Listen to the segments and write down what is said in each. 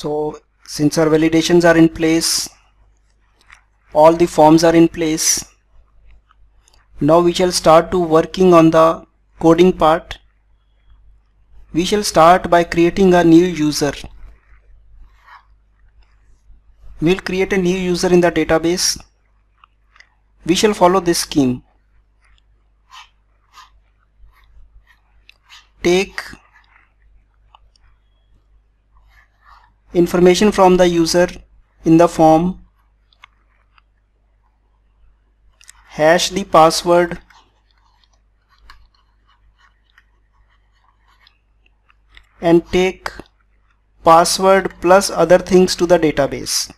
so since our validations are in place all the forms are in place now we shall start to working on the coding part. We shall start by creating a new user. We'll create a new user in the database. We shall follow this scheme. Take information from the user in the form hash the password and take password plus other things to the database.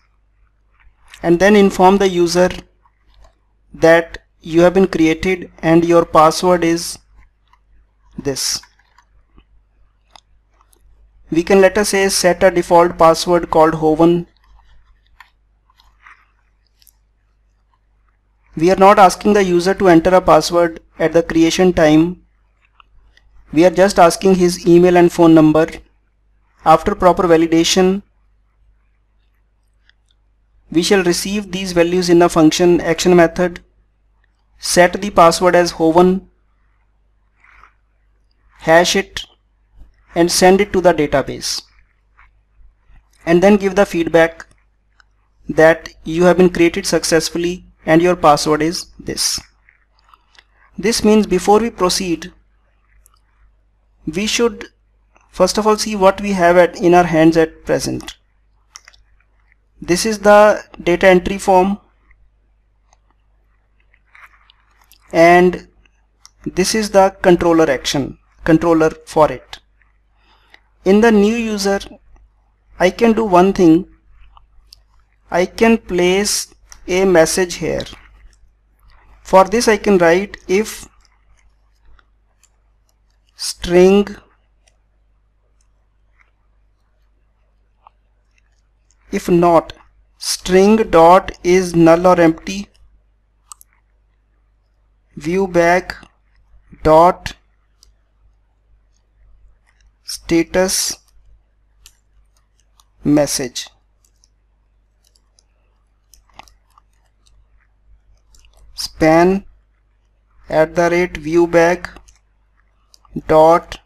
And then inform the user that you have been created and your password is this we can let us say set a default password called hoven. We are not asking the user to enter a password at the creation time. We are just asking his email and phone number. After proper validation we shall receive these values in the function action method. Set the password as hoven. Hash it and send it to the database and then give the feedback that you have been created successfully and your password is this. This means before we proceed we should first of all see what we have at in our hands at present. This is the data entry form and this is the controller action controller for it in the new user I can do one thing. I can place a message here. For this I can write if string if not string dot is null or empty view bag dot status message. Span at the rate viewbag dot.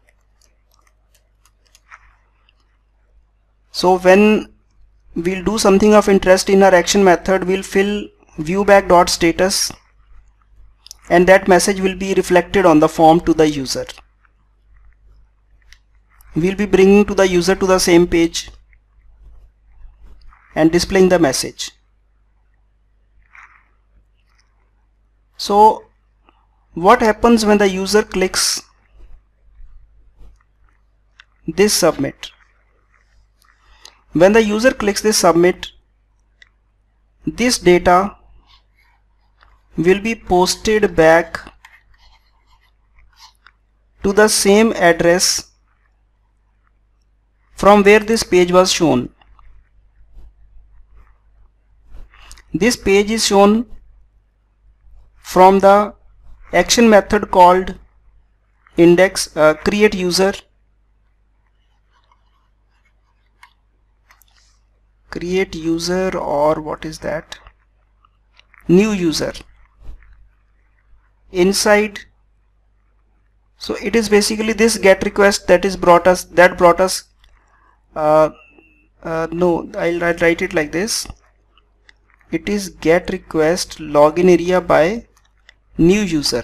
So when we'll do something of interest in our action method we'll fill viewbag dot status and that message will be reflected on the form to the user we'll be bringing to the user to the same page and displaying the message. So what happens when the user clicks this submit? When the user clicks this submit this data will be posted back to the same address from where this page was shown. This page is shown from the action method called index uh, create user create user or what is that new user inside so it is basically this get request that is brought us that brought us uh, uh, no I'll write it like this. It is get request login area by new user.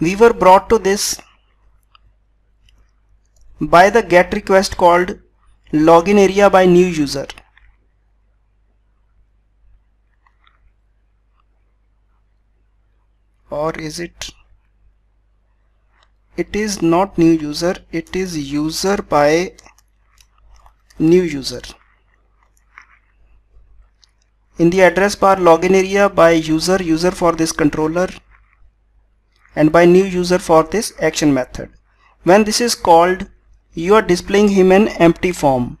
We were brought to this by the get request called login area by new user. Or is it it is not new user it is user by new user. In the address bar login area by user user for this controller and by new user for this action method. When this is called you are displaying him an empty form.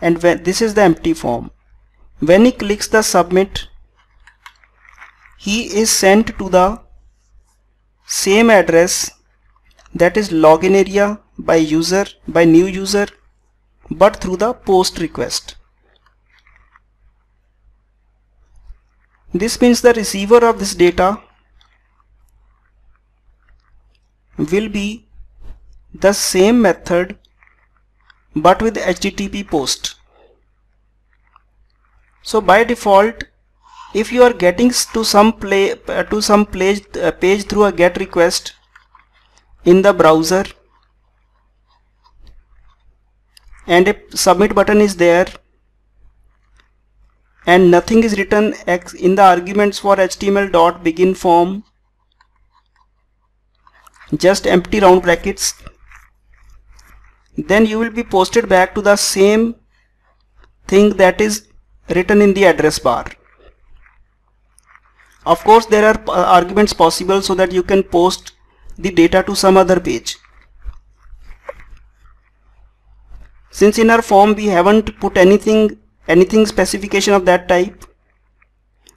And when this is the empty form. When he clicks the submit he is sent to the same address that is login area by user by new user but through the post request. This means the receiver of this data will be the same method but with HTTP post. So by default if you are getting to some play uh, to some page, uh, page through a get request in the browser. And a submit button is there and nothing is written in the arguments for html dot begin form just empty round brackets then you will be posted back to the same thing that is written in the address bar. Of course there are uh, arguments possible so that you can post the data to some other page. Since in our form we haven't put anything anything specification of that type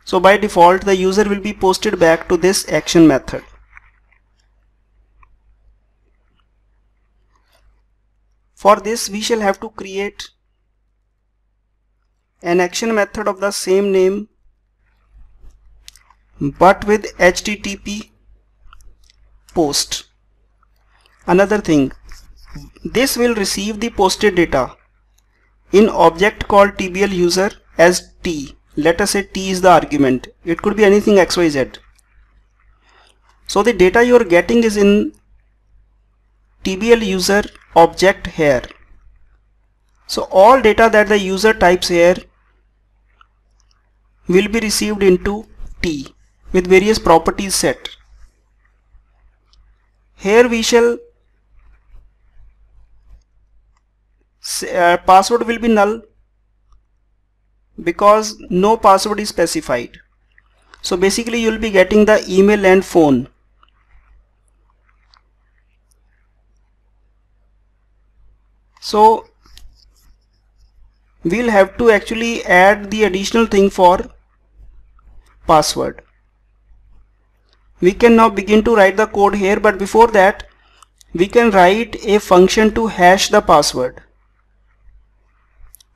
so by default the user will be posted back to this action method. For this we shall have to create an action method of the same name but with http post another thing this will receive the posted data in object called tbl user as t. Let us say t is the argument. It could be anything xyz. So the data you are getting is in tbl user object here. So all data that the user types here will be received into t with various properties set. Here we shall uh, password will be null because no password is specified. So basically you will be getting the email and phone. So we'll have to actually add the additional thing for password we can now begin to write the code here but before that we can write a function to hash the password.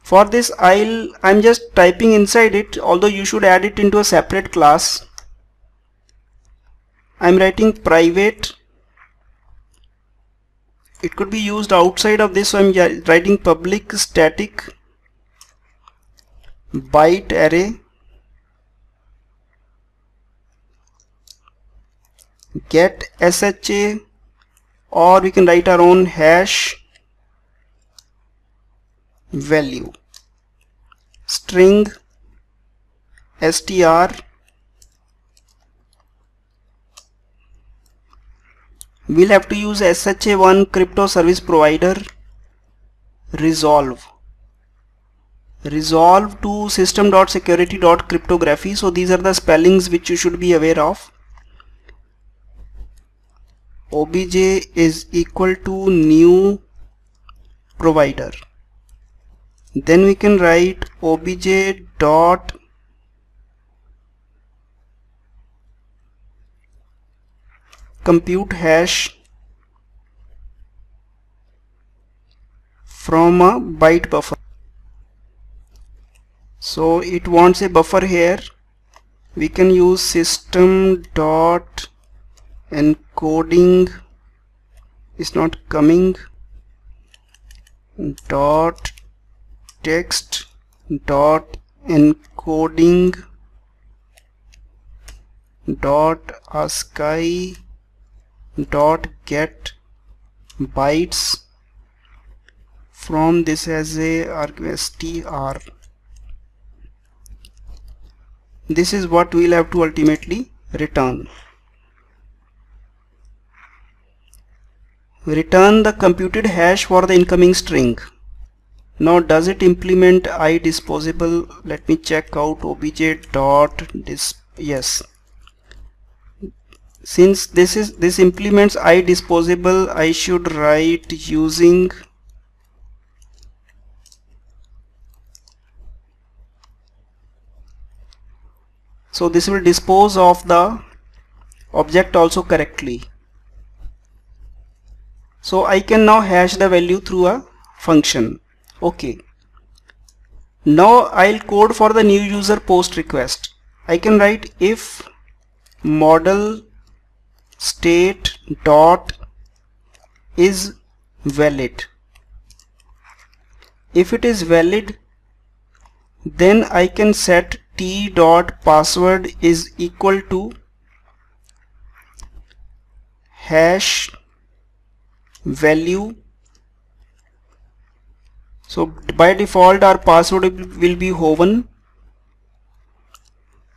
For this I'll I'm just typing inside it although you should add it into a separate class. I'm writing private. It could be used outside of this so I'm writing public static byte array get sha or we can write our own hash value. String str we'll have to use SHA-1 crypto service provider resolve. Resolve to system.security.cryptography so these are the spellings which you should be aware of obj is equal to new provider. Then we can write obj dot compute hash from a byte buffer. So it wants a buffer here. We can use system dot encoding is not coming. Dot text dot encoding dot ascii dot get bytes. From this as a str this is what we'll have to ultimately return return the computed hash for the incoming string. Now does it implement i disposable? Let me check out obj dot dis yes. Since this is this implements i disposable i should write using so this will dispose of the object also correctly so I can now hash the value through a function. Okay. Now I'll code for the new user post request. I can write if model state dot is valid. If it is valid then I can set t dot password is equal to hash value. So by default our password will be hoven.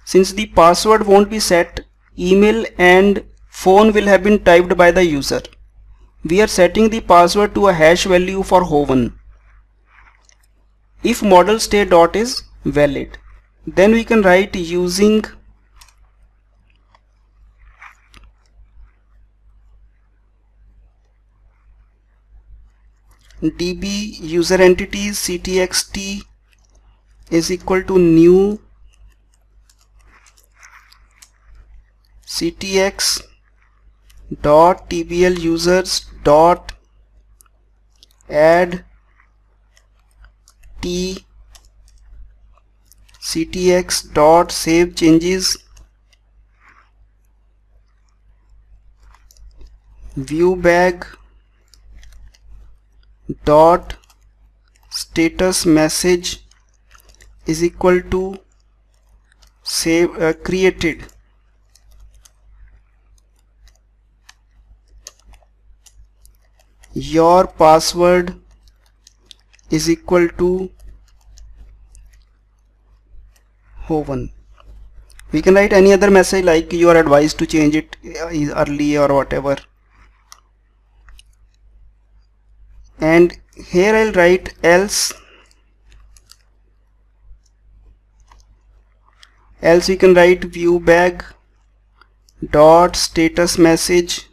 Since the password won't be set email and phone will have been typed by the user. We are setting the password to a hash value for hoven. If model state dot is valid then we can write using db user entities ctxt is equal to new ctx dot tbl users dot add t ctx dot save changes view bag dot status message is equal to save uh, created. Your password is equal to hoven we can write any other message like you are advised to change it uh, early or whatever and here I'll write else. Else we can write view bag dot status message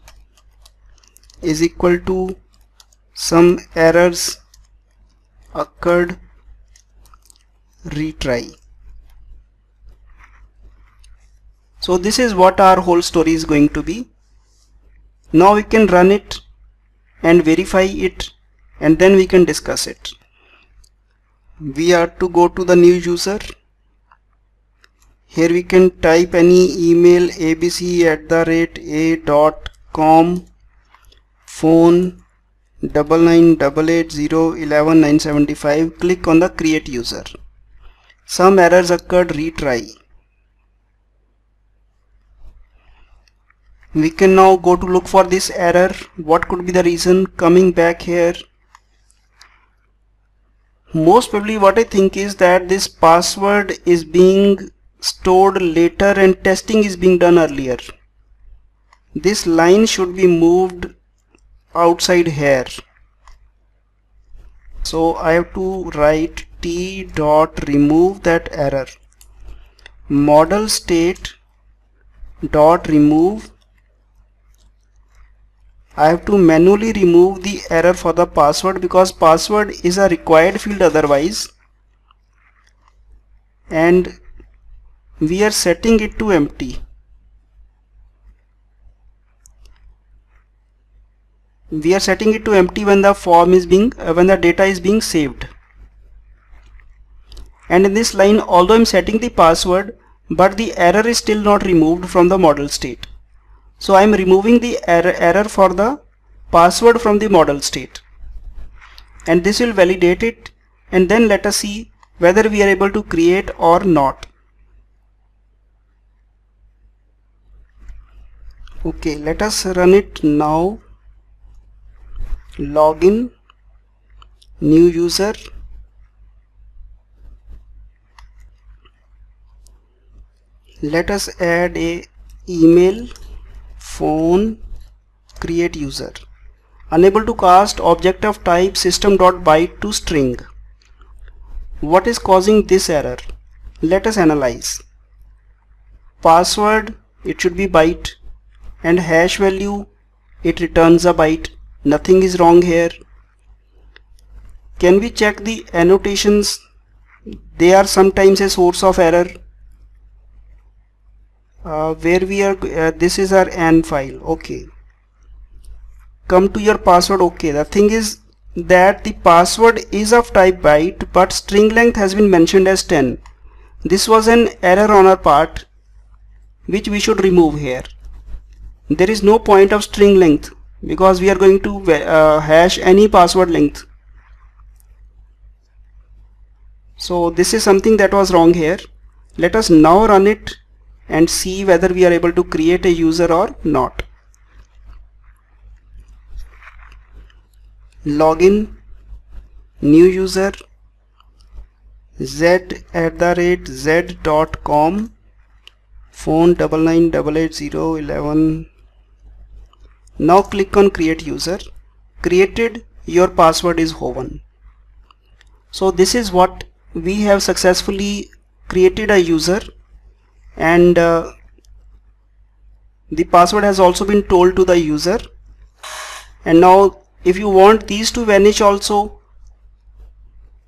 is equal to some errors occurred. Retry. So this is what our whole story is going to be. Now we can run it and verify it and then we can discuss it. We are to go to the new user. Here we can type any email abc at the rate a dot com phone double nine double eight zero eleven nine seventy five. Click on the create user. Some errors occurred retry. We can now go to look for this error. What could be the reason? Coming back here most probably what I think is that this password is being stored later and testing is being done earlier. This line should be moved outside here. So I have to write t dot remove that error. Model state dot remove I have to manually remove the error for the password because password is a required field otherwise and we are setting it to empty. We are setting it to empty when the form is being uh, when the data is being saved. And in this line although I am setting the password but the error is still not removed from the model state. So I am removing the error, error for the password from the model state and this will validate it and then let us see whether we are able to create or not. Okay, let us run it now. Login, new user. Let us add a email phone create user. Unable to cast object of type system.byte to string. What is causing this error? Let us analyze. Password it should be byte. And hash value it returns a byte. Nothing is wrong here. Can we check the annotations? They are sometimes a source of error uh, where we are uh, this is our ANN file. Okay. Come to your password. Okay. The thing is that the password is of type byte but string length has been mentioned as 10 this was an error on our part which we should remove here. There is no point of string length because we are going to uh, hash any password length. So this is something that was wrong here. Let us now run it and see whether we are able to create a user or not. Login new user z at the rate z dot com phone double nine double eight zero eleven. Now click on create user. Created your password is hoven so this is what we have successfully created a user and uh, the password has also been told to the user. And now if you want these to vanish also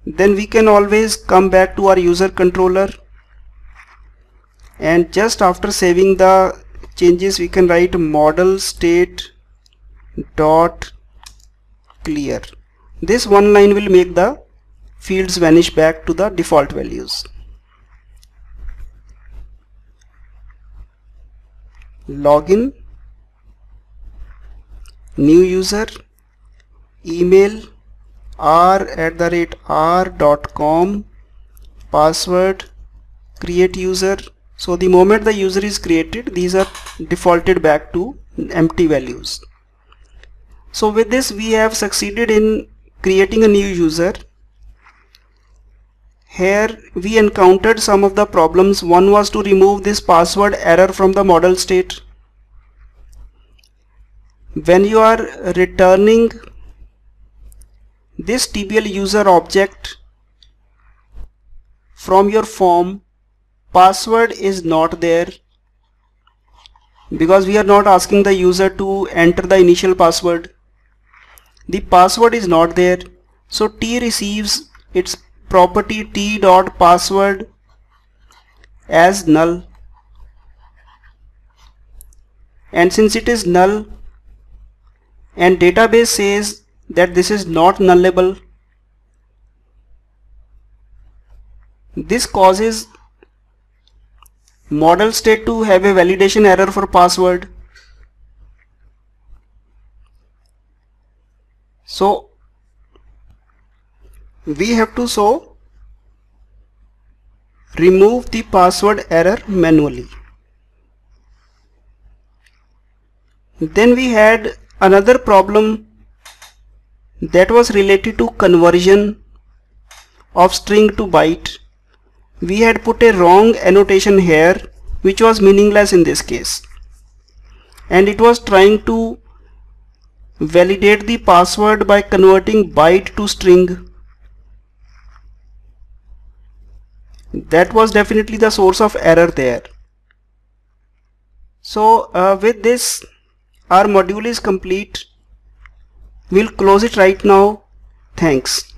then we can always come back to our user controller. And just after saving the changes we can write model state dot clear. This one line will make the fields vanish back to the default values login new user email r at the rate r dot com password create user so the moment the user is created these are defaulted back to empty values so with this we have succeeded in creating a new user. Here we encountered some of the problems. One was to remove this password error from the model state. When you are returning this TBL user object from your form, password is not there because we are not asking the user to enter the initial password the password is not there so t receives its property t dot password as null. And since it is null and database says that this is not nullable this causes model state to have a validation error for password. So we have to so remove the password error manually. Then we had another problem that was related to conversion of string to byte. We had put a wrong annotation here which was meaningless in this case. And it was trying to Validate the password by converting byte to string. That was definitely the source of error there. So uh, with this our module is complete. We'll close it right now. Thanks.